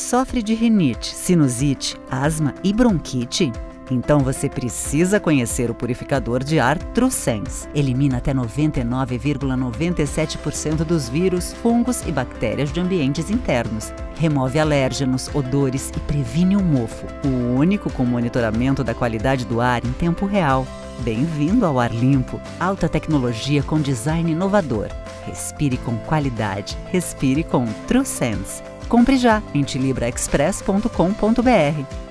Sofre de rinite, sinusite, asma e bronquite? Então você precisa conhecer o purificador de ar TrueSense. Elimina até 99,97% dos vírus, fungos e bactérias de ambientes internos. Remove alérgenos, odores e previne o mofo. O único com monitoramento da qualidade do ar em tempo real. Bem-vindo ao ar limpo. Alta tecnologia com design inovador. Respire com qualidade. Respire com TrueSense. Compre já em tilibraexpress.com.br.